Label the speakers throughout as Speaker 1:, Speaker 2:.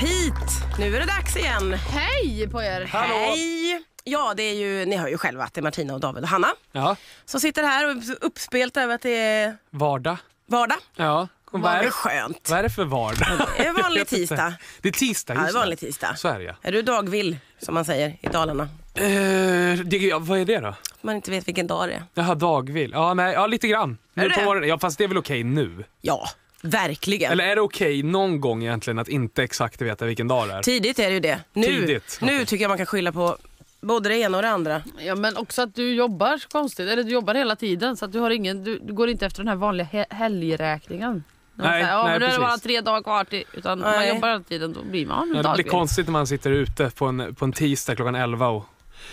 Speaker 1: Hit! Nu är det dags igen.
Speaker 2: Hej på er!
Speaker 1: Hej! Ja, det är ju, ni hör ju själva att det är Martina och David och Hanna
Speaker 3: Ja,
Speaker 1: som sitter här och är uppspelt över att det är
Speaker 3: vardag.
Speaker 1: vardag.
Speaker 3: Ja. Och
Speaker 1: Vad
Speaker 3: är, det,
Speaker 1: skönt.
Speaker 3: vad är det för vardag?
Speaker 1: Det är vanlig tisdag.
Speaker 3: Det är tisdag,
Speaker 1: Ja, det
Speaker 3: just
Speaker 1: är vanlig tisdag.
Speaker 3: Så är det ja.
Speaker 1: Är du dagvill, som man säger i Dalarna?
Speaker 3: Eh, det, ja, vad är det då?
Speaker 1: Man inte vet vilken dag det är.
Speaker 3: Jaha, dagvill. Ja, nej, ja lite grann.
Speaker 1: Är
Speaker 3: Nu
Speaker 1: det
Speaker 3: på
Speaker 1: det?
Speaker 3: Ja, fast det är väl okej nu?
Speaker 1: Ja, verkligen.
Speaker 3: Eller är det okej någon gång egentligen att inte exakt veta vilken dag det är?
Speaker 1: Tidigt är det ju det. Nu,
Speaker 3: Tidigt,
Speaker 1: nu
Speaker 3: okej.
Speaker 1: tycker jag man kan skylla på både det ena och det andra.
Speaker 2: Ja, men också att du jobbar så konstigt. Eller du jobbar hela tiden så att du, har ingen, du, du går inte efter den här vanliga he- helgräkningen. Man
Speaker 3: Nej,
Speaker 2: säger, ja,
Speaker 3: nej,
Speaker 2: men nu är det bara tre dagar kvar till, utan man
Speaker 1: Nej.
Speaker 2: jobbar hela tiden då blir man
Speaker 3: Ja, det blir konstigt när man sitter ute på en, på en tisdag klockan 11 och,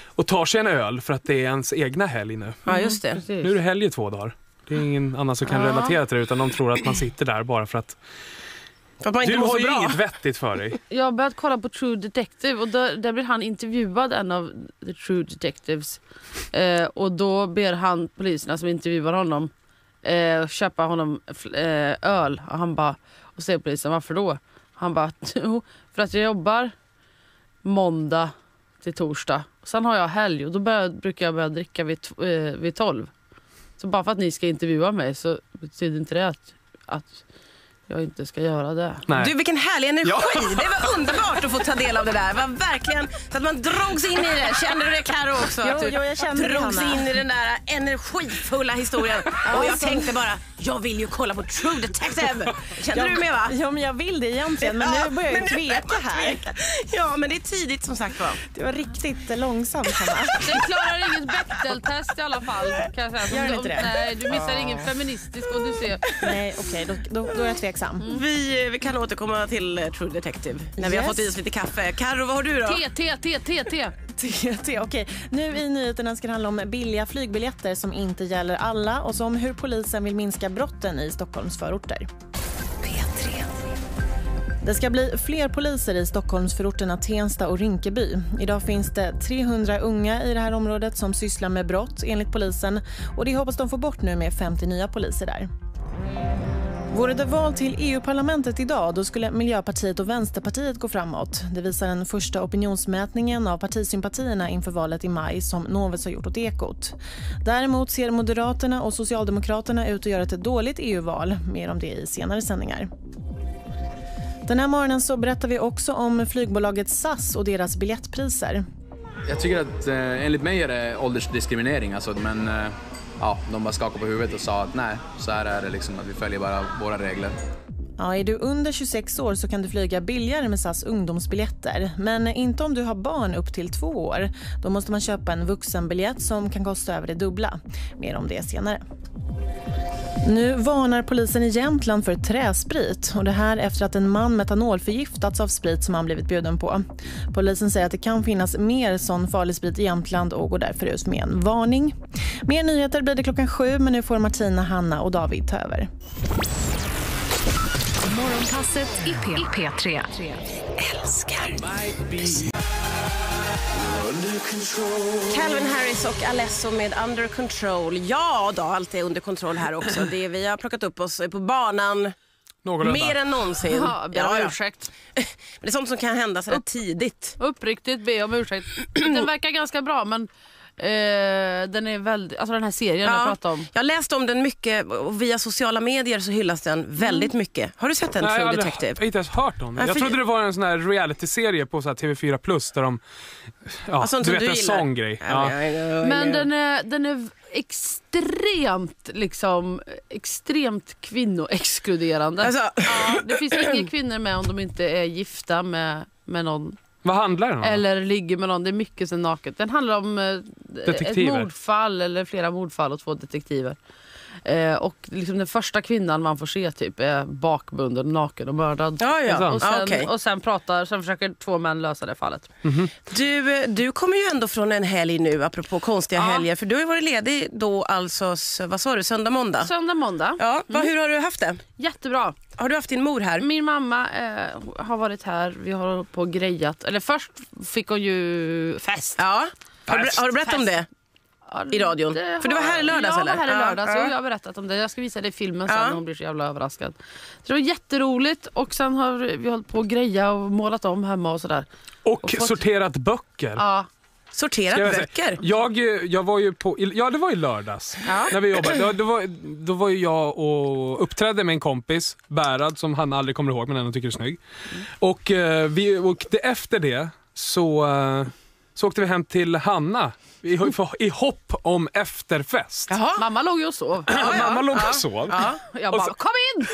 Speaker 3: och tar sig en öl för att det är ens egna helg nu.
Speaker 1: Ja, just det.
Speaker 2: Precis.
Speaker 3: Nu är det helg i två dagar. Det är ingen annan som kan
Speaker 2: Ja.
Speaker 3: relatera till det utan de tror att man sitter där bara för att du har ju
Speaker 1: bra.
Speaker 3: inget vettigt för dig.
Speaker 2: Jag har börjat kolla på True Detective och där, där blir han intervjuad, en av the True Detectives. Eh, och då ber han poliserna som intervjuar honom eh, köpa honom eh, öl. Och han bara, och säger polisen varför då? Han bara, för att jag jobbar måndag till torsdag. Sen har jag helg och då börjar, brukar jag börja dricka vid, eh, vid 12. Så bara för att ni ska intervjua mig så betyder inte det att, att jag inte ska göra det.
Speaker 3: Nej.
Speaker 1: Du vilken härlig energi!
Speaker 3: Ja.
Speaker 1: Det var underbart att få ta del av det där. Det var verkligen så att man drogs in i det. Kände du det Karo också?
Speaker 4: Jo,
Speaker 1: att du
Speaker 4: jo, jag kände det,
Speaker 1: drogs
Speaker 4: Hanna.
Speaker 1: in i den där energifulla historien. Och jag
Speaker 4: så-
Speaker 1: tänkte bara, jag vill ju kolla på True Detective. Kände
Speaker 4: Ja,
Speaker 1: du med va?
Speaker 4: Ja, men jag vill det egentligen, men
Speaker 1: Ja,
Speaker 4: nu börjar jag tveka här.
Speaker 1: Ja, men det är tidigt som sagt var.
Speaker 4: Det var riktigt långsamt, Hanna.
Speaker 2: Den klarar inget Bechdel-test i alla fall. Kan jag säga.
Speaker 4: Gör den inte det?
Speaker 2: Nej, du missar ingen feministisk och du ser.
Speaker 4: Nej, okej, då, då, då är jag tveksam.
Speaker 1: Vi, vi kan återkomma till eh, True Detective när vi har
Speaker 4: Yes.
Speaker 1: fått i oss lite kaffe. Karo, vad har du då?
Speaker 2: T, T, T, T, T.
Speaker 4: TT, okej. Nu i nyheterna ska det handla om billiga flygbiljetter som inte gäller alla och som hur polisen vill minska brotten i Stockholms förorter. Det ska bli fler poliser i Stockholmsförorterna Tensta och Rinkeby. Idag finns det 300 unga i det här området som sysslar med brott enligt polisen och det hoppas de få bort nu med 50 nya poliser där. Vore det val till EU-parlamentet idag då skulle Miljöpartiet och Vänsterpartiet gå framåt. Det visar den första opinionsmätningen av partisympatierna inför valet i maj som Novus har gjort åt Ekot. Däremot ser Moderaterna och Socialdemokraterna ut att göra ett dåligt EU-val. Mer om det i senare sändningar. Den här morgonen så berättar vi också om flygbolaget SAS och deras biljettpriser.
Speaker 5: Jag tycker att eh, enligt mig är det åldersdiskriminering alltså, men eh, ja, de bara skakade på huvudet och sa att nej, så här är det liksom, att vi följer bara våra regler.
Speaker 4: Ja, är du under 26 år så kan du flyga billigare med SAS ungdomsbiljetter. Men inte om du har barn upp till två år. Då måste man köpa en vuxenbiljett som kan kosta över det dubbla. Mer om det senare. Nu varnar polisen i Jämtland för träsprit. Och det här efter att en man metanolförgiftats av sprit som han blivit bjuden på. Polisen säger att det kan finnas mer sån farlig sprit i Jämtland och går därför ut med en varning. Mer nyheter blir det klockan sju men nu får Martina, Hanna och David ta över.
Speaker 6: Morgonpasset i P- P3.
Speaker 1: Calvin Harris och Alesso med Under Control. Ja då, allt är under kontroll här också. Det är, vi har plockat upp oss på banan
Speaker 3: Någorlunda.
Speaker 1: mer än någonsin.
Speaker 2: Ja, ber om ursäkt.
Speaker 1: Men det är sånt som kan hända sådär tidigt.
Speaker 2: Uppriktigt be om ursäkt. Den verkar ganska bra men eh, den är väldigt, alltså den här serien jag pratade om.
Speaker 1: Jag läste om den mycket och via sociala medier så hyllas den väldigt mycket. Har du sett den
Speaker 3: Nej, jag
Speaker 1: True
Speaker 3: aldrig-
Speaker 1: Detective?
Speaker 3: Jag har inte ens hört om det.
Speaker 1: Ja,
Speaker 3: Jag trodde det var en sån här reality-serie på så här TV4 Plus där de... Ja,
Speaker 1: Ja, sånt
Speaker 3: du vet
Speaker 1: du
Speaker 3: en
Speaker 1: gillar.
Speaker 3: sån grej.
Speaker 1: Ja,
Speaker 3: Ja.
Speaker 1: ja, ja,
Speaker 2: Men
Speaker 1: ja.
Speaker 2: den är, den är extremt liksom extremt kvinnoexkluderande.
Speaker 1: Alltså,
Speaker 2: Ja, det finns inga kvinnor med om de inte är gifta med, med någon
Speaker 3: Vad handlar den om?
Speaker 2: eller ligger med någon. Det är mycket så naket. Den handlar om eh,
Speaker 3: Detektiver.
Speaker 2: ett mordfall eller flera mordfall och två detektiver. Eh, och liksom den första kvinnan man får se typ är bakbunden, naken och mördad.
Speaker 1: ja, ja.
Speaker 2: Och sen,
Speaker 1: okej.
Speaker 2: och sen pratar, sen försöker två män lösa det fallet.
Speaker 1: Du, du kommer ju ändå från en helg nu, apropå konstiga
Speaker 2: Ja.
Speaker 1: helger. För du har ju varit ledig då alltså, vad sa du, söndag, måndag?
Speaker 2: Söndag, måndag.
Speaker 1: Ja, vad, hur har du haft det?
Speaker 2: Jättebra.
Speaker 1: Har du haft din mor här?
Speaker 2: Min mamma eh, har varit här, vi har på grejat. Eller först fick hon ju fest.
Speaker 1: Ja. Har du, har du berättat om det? I radion?
Speaker 2: Det
Speaker 1: För du var här i lördags eller?
Speaker 2: Jag var här i
Speaker 1: Ja,
Speaker 2: lördags
Speaker 1: ja.
Speaker 2: och jag har berättat om det. Jag ska visa dig filmen sen
Speaker 1: Ja.
Speaker 2: när hon blir så jävla överraskad. Så det var jätteroligt och sen har vi hållit på att greja och målat om hemma och sådär.
Speaker 3: Och
Speaker 2: Och fått-
Speaker 3: sorterat böcker.
Speaker 2: Ja,
Speaker 1: Sorterat
Speaker 3: jag
Speaker 1: böcker?
Speaker 3: Jag, jag var ju på, ja det var i lördags
Speaker 1: Ja.
Speaker 3: när vi jobbade. Då, då, var, då var ju jag och uppträdde med en kompis, Bärad, som han aldrig kommer ihåg men ändå tycker är snygg. Och, eh, vi, och det, efter det så, eh, så åkte vi hem till Hanna i, i hopp om efterfest.
Speaker 1: Jaha.
Speaker 2: mamma låg ju och sov.
Speaker 3: Ja, Mamma låg och sov.
Speaker 1: Ja.
Speaker 2: Jag
Speaker 3: Och
Speaker 2: bara,
Speaker 3: så-
Speaker 2: kom in!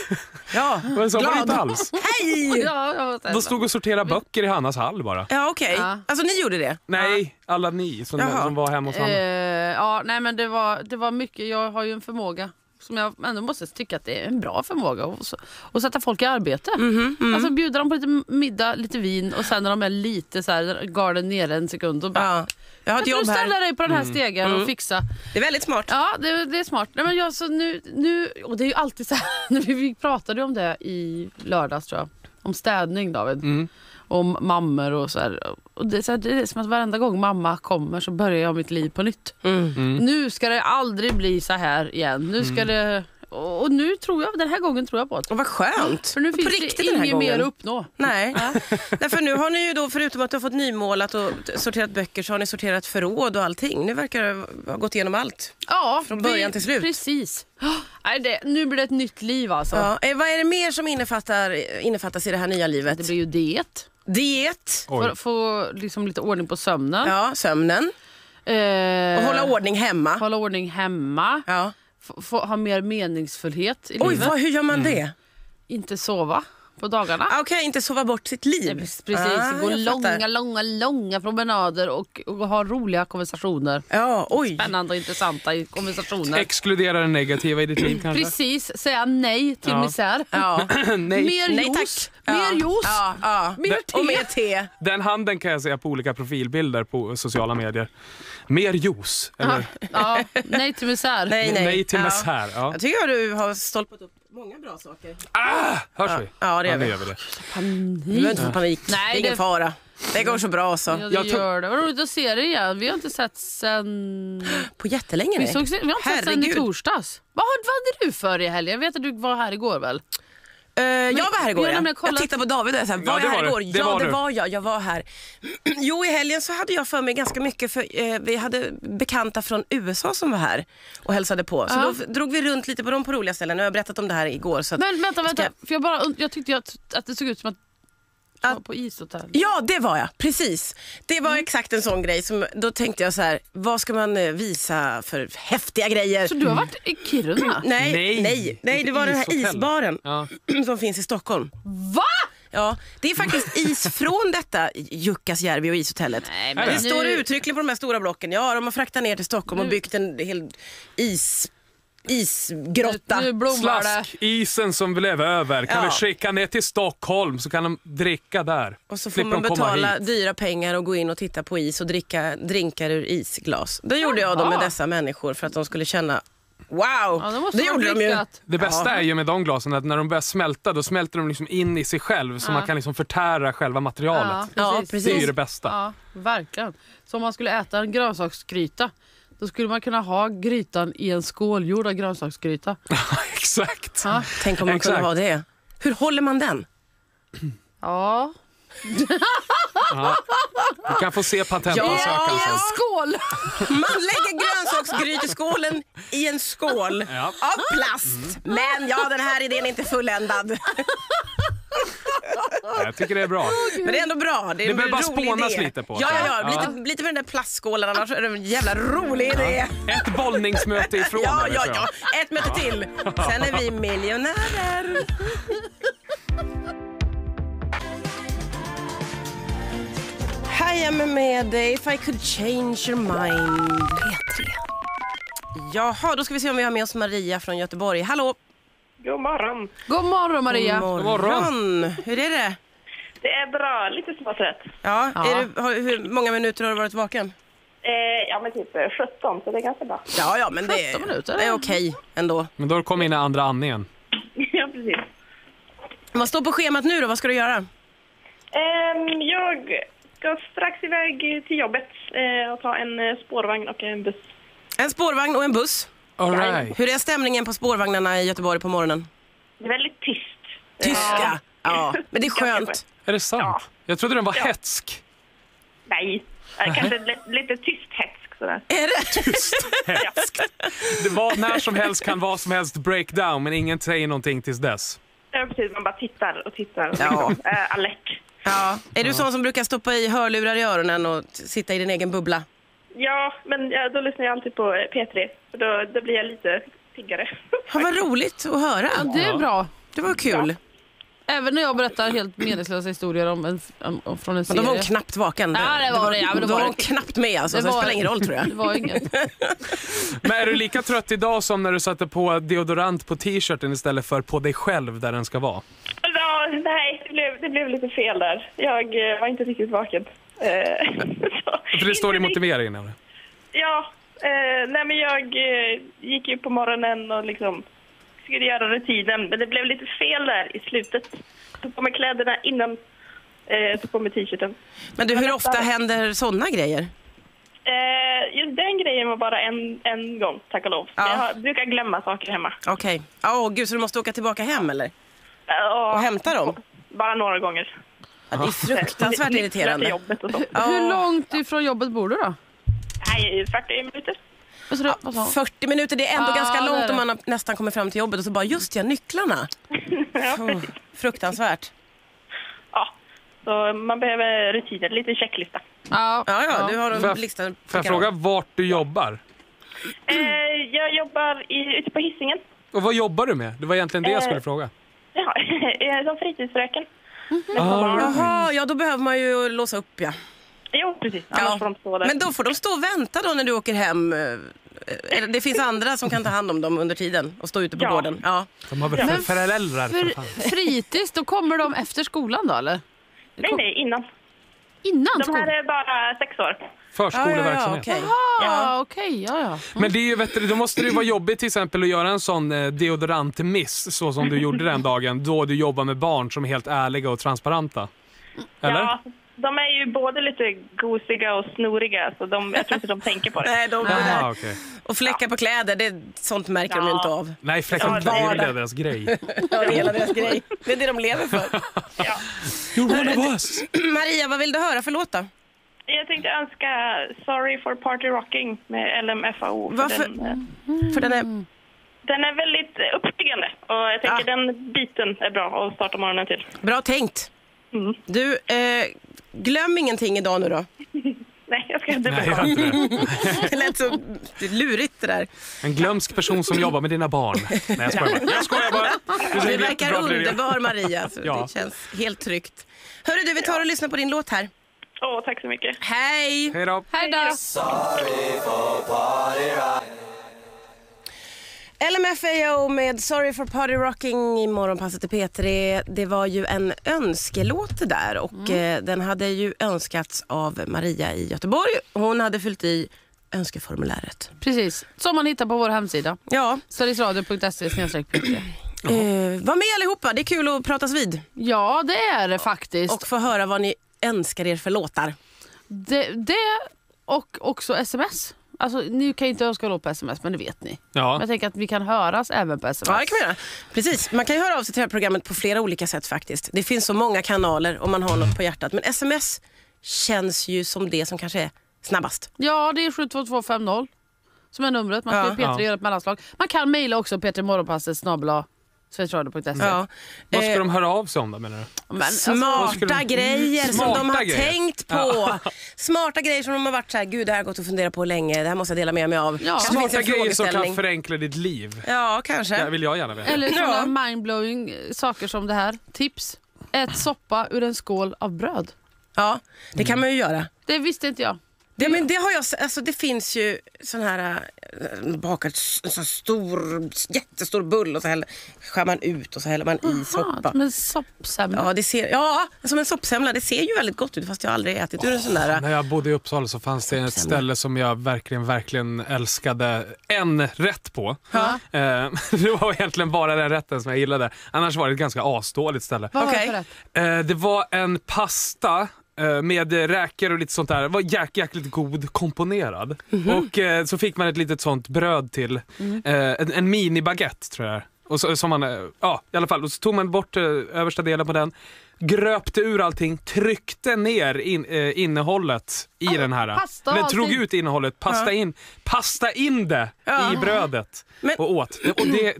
Speaker 1: Ja.
Speaker 3: Men så var det inte alls.
Speaker 1: Hej!
Speaker 2: Ja,
Speaker 3: De stod och sorterade böcker i Hannas hall bara.
Speaker 1: Ja okej.
Speaker 2: Ja.
Speaker 1: Alltså ni gjorde det?
Speaker 3: Nej, alla ni som, som var hemma hos Hanna.
Speaker 2: ja, nej men det var, det var mycket. Jag har ju en förmåga som jag ändå måste tycka att det är en bra förmåga att sätta folk i arbete.
Speaker 1: Mhm,
Speaker 2: Alltså bjuda dem på lite middag, lite vin och sen när de är lite så här garden nere en sekund och bara
Speaker 1: Ja. Jag har ett jobb
Speaker 2: du ställa
Speaker 1: här.
Speaker 2: dig på den här stegen och fixa?
Speaker 1: Det är väldigt smart.
Speaker 2: Ja, det, det är smart. Nej, men jag, så nu, nu, och det är ju alltid så här, när vi, vi pratade ju om det i lördags tror jag. Om städning David.
Speaker 3: Mm.
Speaker 2: Om mammor och så här. Och det, så här, det är som att varenda gång mamma kommer så börjar jag mitt liv på nytt.
Speaker 1: Mm.
Speaker 2: Nu ska det aldrig bli så här igen. Nu ska det... Och och nu tror jag, den här gången tror jag på det.
Speaker 1: Och vad skönt.
Speaker 2: För nu finns det inget mer att uppnå.
Speaker 1: Nej. Därför nu har ni ju då, förutom att du har fått nymålat och sorterat böcker, så har ni sorterat förråd och allting. Nu verkar det ha gått igenom allt.
Speaker 2: Ja,
Speaker 1: Från början
Speaker 2: vi-
Speaker 1: till slut.
Speaker 2: Precis. Nej, det, nu blir det ett nytt liv alltså.
Speaker 1: Ja. Eh, vad är det mer som innefattar, innefattas i det här nya livet?
Speaker 2: Det blir ju diet.
Speaker 1: Diet.
Speaker 2: För få liksom lite ordning på sömnen.
Speaker 1: ja, sömnen
Speaker 2: Eh,
Speaker 1: och hålla ordning hemma.
Speaker 2: hålla ordning hemma.
Speaker 1: Ja.
Speaker 2: Få, få ha mer meningsfullhet i
Speaker 1: Oj,
Speaker 2: livet.
Speaker 1: vad, hur gör man det?
Speaker 2: Inte sova på dagarna.
Speaker 1: Ah, Okej, inte sova bort sitt liv.
Speaker 2: Nej, Precis,
Speaker 1: Ah,
Speaker 2: gå långa, långa, långa promenader och, och ha roliga konversationer.
Speaker 1: Ja, oj.
Speaker 2: Spännande och intressanta konversationer.
Speaker 3: Exkludera det negativa i ditt liv kanske?
Speaker 2: Precis, säga nej till
Speaker 3: Ja.
Speaker 2: misär.
Speaker 1: Ja.
Speaker 3: Nej.
Speaker 2: Mer
Speaker 1: Nej
Speaker 2: juice,
Speaker 1: tack.
Speaker 2: mer
Speaker 1: ja.
Speaker 2: juice,
Speaker 1: Ja, ja.
Speaker 2: mer te.
Speaker 1: Och mer te.
Speaker 3: Den handen kan jag se på olika profilbilder på sociala medier. Mer juice. Eller
Speaker 2: Ja, ja, nej till misär.
Speaker 1: Nej, nej.
Speaker 3: till
Speaker 1: Ja.
Speaker 3: misär. Ja.
Speaker 1: Jag tycker att du har stolpat upp många bra saker.
Speaker 3: Ah, hörs vi?
Speaker 1: Ja, det gör
Speaker 3: nu
Speaker 1: vi.
Speaker 3: gör vi det.
Speaker 1: Du behöver inte få panik.
Speaker 2: Nej,
Speaker 1: det är ingen
Speaker 2: det-
Speaker 1: fara. Det går så bra så.
Speaker 2: Ja, det
Speaker 3: tror-
Speaker 2: gör det. Vad roligt att se dig igen. Vi har inte sett sen...
Speaker 1: På jättelänge
Speaker 2: Vi,
Speaker 1: nej.
Speaker 2: såg, vi har inte sett sen i
Speaker 1: Herregud.
Speaker 2: torsdags. Vad, vad hade du för i helgen? Jag vet att du var här igår väl?
Speaker 1: Eh, jag var här igår
Speaker 2: vi har
Speaker 1: ja.
Speaker 2: nämligen kollat-
Speaker 1: Jag tittade på David och jag sa, var
Speaker 3: Ja,
Speaker 1: jag
Speaker 3: det
Speaker 1: här igår?
Speaker 3: Det
Speaker 1: ja
Speaker 3: var
Speaker 1: det
Speaker 3: du.
Speaker 1: var jag, jag var här. jo i helgen så hade jag för mig ganska mycket för eh, vi hade bekanta från USA som var här och hälsade på. Så
Speaker 2: Ja.
Speaker 1: då drog vi runt lite på de på roliga ställen. Nu har jag berättat om det här igår. Så att,
Speaker 2: Men vänta, vänta.
Speaker 1: Ska-
Speaker 2: För jag, bara, jag tyckte ju att, att det såg ut som att
Speaker 1: Att-
Speaker 2: på ishotell.
Speaker 1: Ja, det var jag. Precis. Det var exakt en sån grej. Som, då tänkte jag så här, vad ska man eh, visa för häftiga grejer?
Speaker 2: Så du har varit i Kiruna?
Speaker 1: Nej,
Speaker 3: Nej,
Speaker 1: nej, nej, det var den här
Speaker 3: ishotell.
Speaker 1: isbaren
Speaker 3: Ja.
Speaker 1: som finns i Stockholm.
Speaker 2: Va?
Speaker 1: Ja, det är faktiskt is från detta Jukkasjärvi och ishotellet.
Speaker 2: Nej,
Speaker 1: Det
Speaker 2: men
Speaker 1: står
Speaker 2: nu-
Speaker 1: uttryckligen på de här stora blocken. Ja, de har fraktat ner till Stockholm och
Speaker 2: Nu-
Speaker 1: byggt en hel is, isgrotta.
Speaker 2: Nu det.
Speaker 3: Slask, isen som blev över kan
Speaker 1: Ja.
Speaker 3: vi skicka ner till Stockholm så kan de dricka där.
Speaker 1: och så får
Speaker 3: Slipper
Speaker 1: man
Speaker 3: de komma
Speaker 1: betala
Speaker 3: hit.
Speaker 1: dyra pengar och gå in och titta på is och dricka drinkar ur isglas. Det gjorde jag då med dessa människor för att de skulle känna Wow!
Speaker 2: Ja, det
Speaker 1: gjorde de ju.
Speaker 3: Det bästa
Speaker 1: Ja.
Speaker 3: är ju med de glasen att när de börjar smälta då smälter de liksom in i sig själv så
Speaker 2: Ja.
Speaker 3: man kan liksom förtära själva materialet.
Speaker 1: Ja,
Speaker 3: Det är
Speaker 1: precis.
Speaker 3: ju det bästa.
Speaker 2: Ja, verkligen. Så om man skulle äta en grönsaksgryta då skulle man kunna ha grytan i en skål gjord av grönsaksgryta.
Speaker 3: Exakt.
Speaker 2: Ja.
Speaker 1: Tänk om man kunde
Speaker 3: Exakt.
Speaker 1: ha det. Hur håller man den?
Speaker 2: ja.
Speaker 3: Ja. Du kan få se patentansökan
Speaker 1: Ja.
Speaker 3: sen.
Speaker 2: Skål!
Speaker 1: Man lägger grönsaksgryteskålen i en skål
Speaker 3: Ja.
Speaker 1: av plast. Men ja, den här idén är inte fulländad.
Speaker 3: Jag tycker det är bra.
Speaker 1: Men det är ändå bra. Det, är
Speaker 3: Det behöver bara spånas
Speaker 1: idé.
Speaker 3: lite på.
Speaker 1: Ja, ja, ja.
Speaker 3: Ja.
Speaker 1: Lite, lite med den där plastskålen annars är det en jävla rolig idé.
Speaker 3: Ett bollningsmöte ifrån
Speaker 1: Ja, ja, ja. Ett möte till. Sen är vi miljonärer. Här är jag med If I could change your mind.
Speaker 6: P3.
Speaker 1: Jaha, då ska vi se om vi har med oss Maria från Göteborg. Hallå!
Speaker 7: God morgon.
Speaker 2: God morgon Maria.
Speaker 1: God
Speaker 3: morgon.
Speaker 1: Hur är det?
Speaker 7: Det är bra, lite småtrött.
Speaker 1: Ja,
Speaker 2: Ja.
Speaker 1: Är du, har, hur många minuter har du varit vaken?
Speaker 7: Eh, ja, men typ eh, 17, så det är ganska bra.
Speaker 1: Ja, ja, men det,
Speaker 2: 17 minuter,
Speaker 1: det är okej ändå.
Speaker 3: Men då kom in i andra andningen.
Speaker 7: ja, precis.
Speaker 1: Vad står på schemat nu då? Vad ska du göra?
Speaker 7: Ehm, jag ska strax iväg till jobbet eh, och ta en eh, spårvagn och en buss.
Speaker 1: En spårvagn och en buss.
Speaker 3: All right.
Speaker 1: Hur är stämningen på spårvagnarna i Göteborg på morgonen?
Speaker 7: Det är väldigt tyst.
Speaker 1: Tyska. Ja, men det är skönt.
Speaker 3: Är det sant?
Speaker 7: Ja.
Speaker 3: Jag trodde den var
Speaker 7: Ja.
Speaker 3: hetsk.
Speaker 7: Nej, kanske li- lite tyst hetsk sådär.
Speaker 1: Är det?
Speaker 3: Hetsk. Det var, när som helst kan vad som helst break down men ingen säger någonting tills dess.
Speaker 7: Ja, precis. Man bara tittar och tittar.
Speaker 1: Ja.
Speaker 7: Eh, alert.
Speaker 1: Ja. Är du sån som brukar stoppa i hörlurar i öronen och sitta i din egen bubbla?
Speaker 7: Ja, men ja, då lyssnar jag alltid på eh, P3. För då, då blir jag lite piggare.
Speaker 1: Ja, vad roligt att höra.
Speaker 2: Det är bra.
Speaker 1: Det var kul.
Speaker 2: Även när jag berättar helt meningslösa historier om en, om, om, från en
Speaker 1: Men
Speaker 2: serie.
Speaker 1: då var hon knappt vaken.
Speaker 2: Ja, det var det. Ja, men det
Speaker 1: då
Speaker 2: var
Speaker 1: var hon
Speaker 2: det.
Speaker 1: knappt med alltså,
Speaker 2: Det
Speaker 1: så det
Speaker 2: var-
Speaker 1: spelar ingen roll tror jag.
Speaker 2: Det var inget.
Speaker 3: Men är du lika trött idag som när du satte på deodorant på t-shirten istället för på dig själv där den ska vara?
Speaker 7: Ja, nej, det blev, det blev lite fel där. Jag eh, var inte riktigt vaken. Eh,
Speaker 3: För det står i motiveringen. eller?
Speaker 7: Ja, eh, nej men jag eh, gick ju på morgonen och liksom skulle göra rutinen, men det blev lite fel där i slutet. Tog på mig kläderna innan eh, tog på mig t-shirten.
Speaker 1: Men du, hur ofta händer sådana grejer?
Speaker 7: Eh, just den grejen var bara en, en gång, tack och lov.
Speaker 1: Ja.
Speaker 7: Jag har, brukar glömma saker hemma.
Speaker 1: Okej. Åh gud, så du måste åka tillbaka hem eller?
Speaker 7: Eh,
Speaker 1: Och hämta dem?
Speaker 7: Bara några gånger.
Speaker 1: Ja, det är fruktansvärt irriterande.
Speaker 7: jobbet och så.
Speaker 2: Hur långt ifrån jobbet bor du då?
Speaker 7: Nej, 40 minuter.
Speaker 2: Sa hon?
Speaker 1: 40 minuter, det är ändå
Speaker 2: Ja,
Speaker 1: ganska långt
Speaker 2: det.
Speaker 1: om man har nästan kommer fram till jobbet och så bara just ja, nycklarna.
Speaker 7: ja,
Speaker 1: Oh, fruktansvärt.
Speaker 7: ja, så man behöver rutiner, lite checklista.
Speaker 2: Ja,
Speaker 1: Ja, ja, du har
Speaker 3: jag-
Speaker 1: en lista.
Speaker 3: Får jag fråga vart du jobbar?
Speaker 7: Eh, jag jobbar i, ute på Hisingen.
Speaker 3: Och vad jobbar du med? Det var egentligen det jag
Speaker 7: Eh,
Speaker 3: skulle fråga.
Speaker 7: Ja, som fritidsfröken.
Speaker 3: Ah,
Speaker 1: Jaha, ja då behöver man ju låsa upp ja.
Speaker 7: Jo, precis. Annars
Speaker 1: ja.
Speaker 7: får de stå där.
Speaker 1: Men då får de stå och vänta då när du åker hem. eh, eller Det finns andra som kan ta hand om dem under tiden och stå ute på
Speaker 7: Ja.
Speaker 1: gården. Ja.
Speaker 3: de har väl för föräldrar för.
Speaker 2: För, fritids, då kommer de efter skolan då eller?
Speaker 7: nej, nej, innan.
Speaker 2: Innan
Speaker 7: De här är bara sex år.
Speaker 1: Ja, ja, ja,
Speaker 3: Förskoleverksamhet.
Speaker 1: okej.
Speaker 2: Ja, okej. ja, ja.
Speaker 3: Men det är ju, vet du, då måste det ju vara jobbigt till exempel att göra en sån eh, deodorantmiss så som du gjorde den dagen då du jobbar med barn som är helt ärliga och transparenta. Eller?
Speaker 7: Ja, de är ju både lite gosiga och snoriga, så de, jag tror inte de tänker på det.
Speaker 1: Nej, de, det
Speaker 3: Jaha,
Speaker 1: där.
Speaker 3: okej.
Speaker 1: Och fläckar på kläder, det, sånt märker de ju inte av.
Speaker 3: Nej, fläckar
Speaker 7: Ja,
Speaker 3: på kläder, det är
Speaker 1: vardag.
Speaker 3: deras grej.
Speaker 1: Ja, det är hela deras grej. Det är det de lever för.
Speaker 7: Ja.
Speaker 3: You're one of us.
Speaker 1: Maria, vad vill du höra för låt då?
Speaker 7: Jag tänkte önska Sorry for Party Rocking med LMFAO. för
Speaker 1: Varför?
Speaker 7: Den, eh,
Speaker 1: För den är...
Speaker 7: den är väldigt eh, uppiggande och jag tänker den biten är bra att starta morgonen till.
Speaker 1: Bra tänkt.
Speaker 7: Mm.
Speaker 1: Du, eh, glöm ingenting idag nu då.
Speaker 7: Nej, jag ska inte
Speaker 3: Nej, jag inte det.
Speaker 1: Det lät så lurigt det där.
Speaker 3: En glömsk person som jobbar med dina barn. Nej, jag skojar bara. Jag skojar bara. Du
Speaker 1: Du verkar underbar Maria, så
Speaker 3: Ja.
Speaker 1: det känns helt tryggt. Hörru du, vi tar och lyssnar på din låt här.
Speaker 7: Åh, tack så mycket.
Speaker 1: Hej!
Speaker 3: Hej då.
Speaker 2: Hej då.
Speaker 1: LMFAO med Sorry for Party Rocking i morgonpasset i P3. Det var ju en önskelåt det där och eh, den hade ju önskats av Maria i Göteborg. Hon hade fyllt i önskeformuläret.
Speaker 2: Precis, som man hittar på vår hemsida.
Speaker 1: Ja,
Speaker 2: Sverigesradio.se p3.
Speaker 1: eh, var med allihopa. Det är kul att pratas vid
Speaker 2: Ja, det är det faktiskt.
Speaker 1: och få höra vad ni önskar er för låtar.
Speaker 2: Det, det och också sms. Alltså, ni kan ju inte önska låt på sms, men det vet ni. Men
Speaker 3: Ja.
Speaker 2: jag tänker att vi kan höras även på sms.
Speaker 1: Ja, det kan man göra. Precis. Man kan ju höra av sig till det här programmet på flera olika sätt faktiskt. Det finns så många kanaler om man har något på hjärtat. Men sms känns ju som det som kanske är snabbast.
Speaker 2: Ja, det är 72250 som är numret. Man ska
Speaker 1: Ja.
Speaker 2: P3 göra ett mellanslag. Man kan mejla också P3 Morgonpasset snabel sverigesradio.se.
Speaker 1: Ja.
Speaker 3: Vad ska
Speaker 1: Eh,
Speaker 3: de höra av sig om då menar du?
Speaker 2: Men, alltså,
Speaker 1: Smarta
Speaker 3: de-
Speaker 1: grejer som
Speaker 3: Smarta
Speaker 1: de har
Speaker 3: grejer.
Speaker 1: tänkt på. Smarta grejer som de har varit så här, gud det här har gått och funderat på länge, det här måste jag dela med mig av.
Speaker 2: Ja.
Speaker 3: Smarta grejer som kan förenkla ditt liv.
Speaker 1: Ja, kanske.
Speaker 3: Det vill jag gärna veta.
Speaker 2: eller
Speaker 1: Ja.
Speaker 2: sådana mindblowing eh, saker som det här. Tips. Ät soppa ur en skål av bröd.
Speaker 1: Ja, det kan man ju göra.
Speaker 2: Det visste inte jag.
Speaker 1: Det, men det, har jag, alltså det finns ju sån här äh, bakat s- en sån stor, jättestor bull och så häller, skär man ut och så häller man i soppa.
Speaker 2: Men soppsemla.
Speaker 1: Ja, det ser, ja, som en soppsemla. Det ser ju väldigt gott ut fast jag har aldrig ätit ur en sån där.
Speaker 3: När jag bodde i Uppsala så fanns det ett ställe som jag verkligen, verkligen älskade en rätt på.
Speaker 1: Ja.
Speaker 3: Eh, det var egentligen bara den rätten som jag gillade. Annars var det ett ganska asdåligt ställe.
Speaker 2: Vad var det för rätt?
Speaker 3: Eh, det var en pasta med räkor och lite sånt där. var jäk, jäkligt god komponerad.
Speaker 1: Mhm.
Speaker 3: Och eh, så fick man ett litet sånt bröd till.
Speaker 1: Mm.
Speaker 3: Eh, en, en minibaguette tror jag och så, som man, eh, ja i alla fall, och så tog man bort eh, översta delen på den, gröpte ur allting, tryckte ner in, eh, innehållet i den här.
Speaker 2: pasta
Speaker 3: Eller drog ut innehållet, pasta in, pasta in det
Speaker 1: Ja.
Speaker 3: i brödet
Speaker 1: Men-
Speaker 3: och åt. Och det,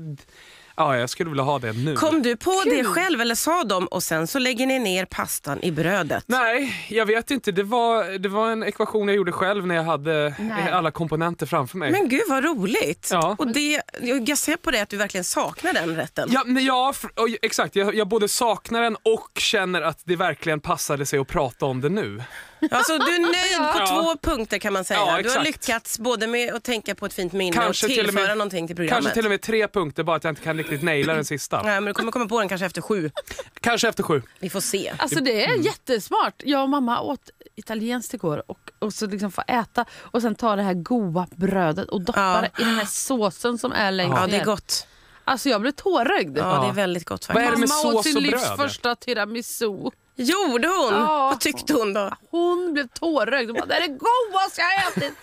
Speaker 3: ja, jag skulle vilja ha det nu.
Speaker 1: Kom du på det själv eller sa de och sen så lägger ni ner pastan i brödet?
Speaker 3: Nej, jag vet inte. Det var, det var en ekvation jag gjorde själv när jag hade
Speaker 2: Nej.
Speaker 3: alla komponenter framför mig.
Speaker 1: Men gud vad roligt.
Speaker 3: Ja.
Speaker 1: Och det, jag ser på det att du verkligen saknar den rätten.
Speaker 3: Ja, men ja exakt. Jag, jag både saknar den och känner att det verkligen passade sig att prata om det nu.
Speaker 1: Alltså, du är nöjd på
Speaker 3: Ja.
Speaker 1: två punkter kan man säga.
Speaker 3: Ja,
Speaker 1: du har lyckats både med att tänka på ett fint minne
Speaker 3: Kanske
Speaker 1: och
Speaker 3: till och
Speaker 1: tillföra
Speaker 3: med-
Speaker 1: någonting till programmet.
Speaker 3: Kanske till och med tre punkter, bara att jag inte kan riktigt naila den sista.
Speaker 1: Nej, men du kommer komma på den kanske efter sju.
Speaker 3: Kanske efter sju.
Speaker 1: Vi får se.
Speaker 2: Alltså det
Speaker 3: Mm.
Speaker 2: är jättesmart. Jag och mamma åt italienskt igår och, och så liksom få äta och sen ta det här goda brödet och doppa
Speaker 1: Ja.
Speaker 2: det i den här såsen som är längst
Speaker 1: Ja, det är
Speaker 2: ner.
Speaker 1: gott.
Speaker 2: Alltså jag blev tårögd.
Speaker 1: Ja, det är väldigt gott
Speaker 3: Vad är
Speaker 1: faktiskt.
Speaker 3: det med
Speaker 2: Mamma åt
Speaker 3: sås
Speaker 2: sin
Speaker 3: och
Speaker 2: livs
Speaker 3: bröd?
Speaker 2: första tiramisu.
Speaker 1: Gjorde hon?
Speaker 2: Ja.
Speaker 1: Vad tyckte hon då?
Speaker 2: Hon blev tårögd. Hon bara, det är det godaste jag har ätit.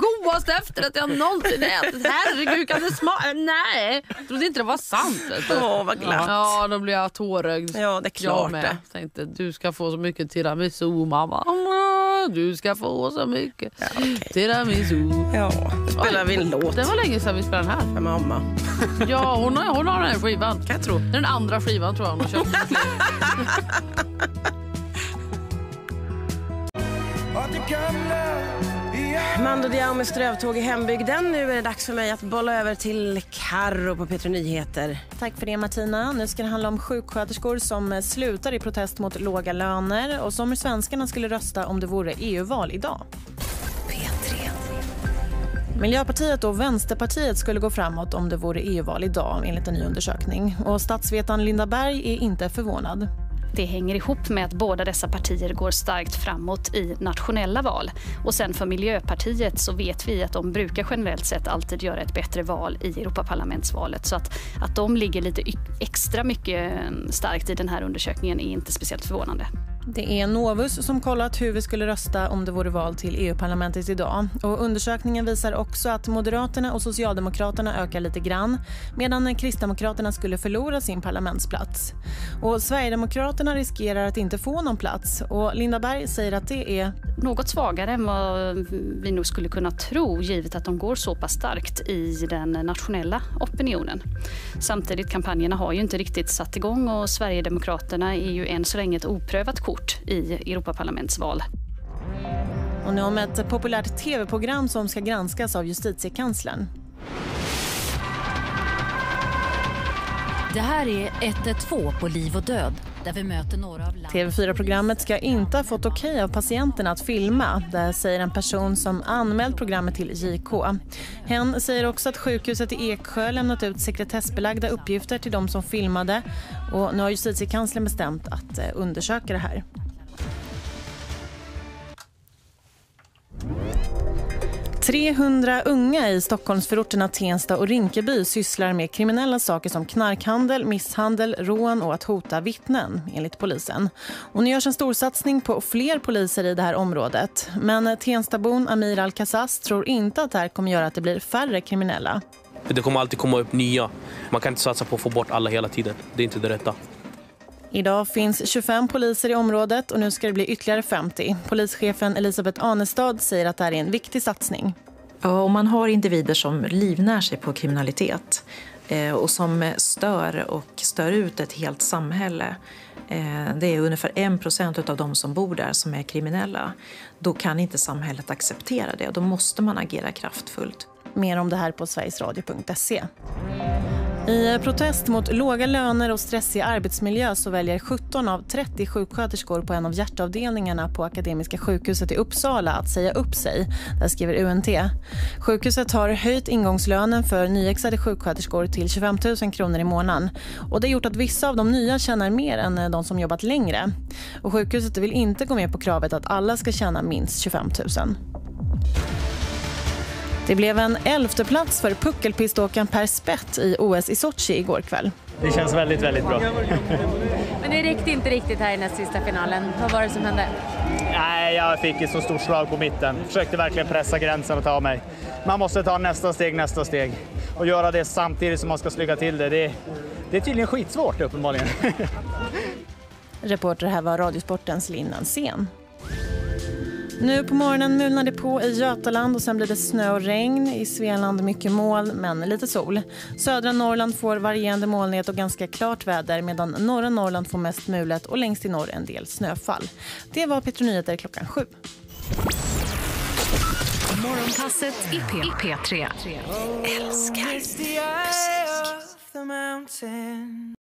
Speaker 2: Godaste efterrätt jag någonsin ätit. Herregud kan det smaka? Nej, jag trodde inte det var sant.
Speaker 1: Åh, vad glatt.
Speaker 2: Ja, då blev jag tårögd.
Speaker 1: Ja, det är klart
Speaker 2: jag
Speaker 1: det.
Speaker 2: Tänkte du ska få så mycket tiramisu mamma. Du ska få så mycket tiramisu.
Speaker 1: Ja, spelar vi en låt
Speaker 2: Det var länge sedan vi spelade den här.
Speaker 1: för mamma.
Speaker 2: Ja, hon har, hon har den här skivan.
Speaker 1: Kan jag tro.
Speaker 2: Det är den andra skivan tror jag hon har köpt.
Speaker 1: Mando Diao med strövtåg i hembygden. Nu är det dags för mig att bolla över till Karro på P3 Nyheter.
Speaker 4: Tack för det Martina. Nu ska det handla om sjuksköterskor som slutar i protest mot låga löner och som hur svenskarna skulle rösta om det vore EU-val idag. Miljöpartiet och Vänsterpartiet skulle gå framåt om det vore EU-val idag enligt en ny undersökning. Och statsvetaren Linda Berg är inte förvånad.
Speaker 8: Det hänger ihop med att båda dessa partier går starkt framåt i nationella val. Och sen för Miljöpartiet så vet vi att de brukar generellt sett alltid göra ett bättre val i Europaparlamentsvalet. Så att, att de ligger lite extra mycket eh, starkt i den här undersökningen är inte speciellt förvånande.
Speaker 4: Det är Novus som kollat hur vi skulle rösta om det vore val till EU-parlamentet idag. Och undersökningen visar också att Moderaterna och Socialdemokraterna ökar lite grann medan Kristdemokraterna skulle förlora sin parlamentsplats. Och Sverigedemokraterna riskerar att inte få någon plats och Linda Berg säger att det är
Speaker 8: Något svagare än vad vi nog skulle kunna tro givet att de går så pass starkt i den nationella opinionen. Samtidigt, kampanjerna har ju inte riktigt satt igång och Sverigedemokraterna är ju än så länge ett oprövat kort i Europaparlamentsval.
Speaker 4: och nu om ett populärt tv-program som ska granskas av justitiekanslern.
Speaker 9: Det här är 112 på liv och död där vi möter några av landets...
Speaker 4: TV4-programmet ska inte ha fått okej av patienterna att filma. Det säger en person som anmält programmet till JK. Hen säger också att sjukhuset i Eksjö lämnat ut sekretessbelagda uppgifter till de som filmade. Och nu har justitiekanslern bestämt att eh, undersöka det här. –300 unga i Stockholmsförorterna Tensta och Rinkeby sysslar med kriminella saker som knarkhandel, misshandel, rån och att hota vittnen, enligt polisen. Och nu görs en storsatsning på fler poliser i det här området. Men Tenstabon Amir Al-Kassas tror inte att det här kommer göra att det blir färre kriminella.
Speaker 10: Det kommer alltid komma upp nya. Man kan inte satsa på att få bort alla hela tiden. Det är inte det rätta.
Speaker 4: Idag finns 25 poliser i området och nu ska det bli ytterligare 50. Polischefen Elisabeth Anestad säger att det här är en viktig satsning.
Speaker 11: Ja, om man har individer som livnär sig på kriminalitet eh, och som stör och stör ut ett helt samhälle. Eh, det är ungefär 1 procent av de som bor där som är kriminella. Då kan inte samhället acceptera det. Då måste man agera kraftfullt.
Speaker 4: Mer om det här på sverigesradio.se. I protest mot låga löner och stressig arbetsmiljö så väljer 17 av 30 sjuksköterskor på en av hjärtavdelningarna på Akademiska sjukhuset i Uppsala att säga upp sig. Det skriver UNT. Sjukhuset har höjt ingångslönen för nyexade sjuksköterskor till 25 000 kronor i månaden. Och det har gjort att vissa av de nya tjänar mer än de som jobbat längre. Och sjukhuset vill inte gå med på kravet att alla ska tjäna minst 25 000. Det blev en elfte plats för puckelpiståkaren Per Spett i OS i Sochi igår kväll.
Speaker 12: Det känns väldigt, väldigt bra.
Speaker 13: Men det räckte inte riktigt här i näst sista finalen. Vad var det som hände?
Speaker 12: Nej, jag fick ett så stort slag på mitten. Försökte verkligen pressa gränsen och ta mig. Man måste ta nästa steg, nästa steg. Och göra det samtidigt som man ska snygga till det. Det, det är tydligen skitsvårt uppenbarligen.
Speaker 4: Reporter här var Radiosportens Linn Sen. Nu på morgonen mulnar det på i Götaland och sen blir det snö och regn. I Svealand mycket moln men lite sol. Södra Norrland får varierande molnighet och ganska klart väder medan norra Norrland får mest mulet och längst i norr en del snöfall. Det var Petro Nyheter klockan sju.
Speaker 6: Morgonpasset i P3.
Speaker 1: Älskar musik.